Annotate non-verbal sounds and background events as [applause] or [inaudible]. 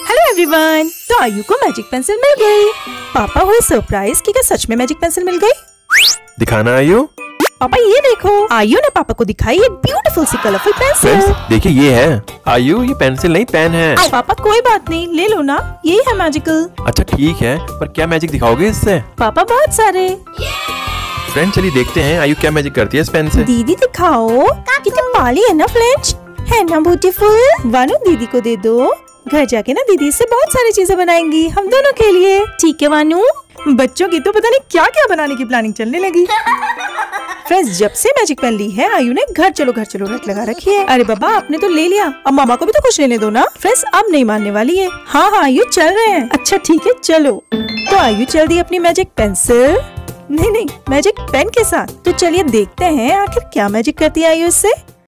Hello everyone तो आयु को मैजिक पेंसिल मिल गई। पापा हुए सरप्राइज़ कि क्या सच में मैजिक पेंसिल मिल गई? दिखाना आयु। पापा ये देखो। आयु ने पापा को दिखाई एक ब्यूटीफुल सी कलरफुल पेंसिल देखिए ये है। आयु ये पेंसिल नहीं पेन है। पापा कोई बात नहीं। ले लो ना। यही है मैजिकल अच्छा ठीक है। पर क्या मैजिक दिखाओगे इससे? पापा बहुत सारे। फ्रेंड चलिए देखते हैं आयु क्या मैजिक करती है इस पेन से। दीदी दिखाओ। कितनी पाली है ना फ्रेंड्स है ना ब्यूटीफुल वानु दीदी को दे दो। घर जाके ना दीदी से बहुत सारी चीज़ें बनाएँगी। हम दोनों के लिए। ठीक है वानु। बच्चों की तो पता नहीं क्या क्या बनाने की प्लानिंग चलने लगी। [laughs] फ्रेंड्स जब से मैजिक पेन ली है आयु ने घर चलो घर चलो रट लगा रखी है। अरे बाबा आपने तो ले लिया। अब मामा को भी तो कुछ लेने दो ना। फ्रेंड्स अब नहीं मानने वाली है। हाँ हाँ आयु चल रहे हैं। अच्छा ठीक है चलो। तो आयु चल दी अपनी मैजिक पेंसिल नहीं नहीं मैजिक पेन के साथ। तो चलिए देखते हैं आखिर क्या मैजिक करती है आयु इससे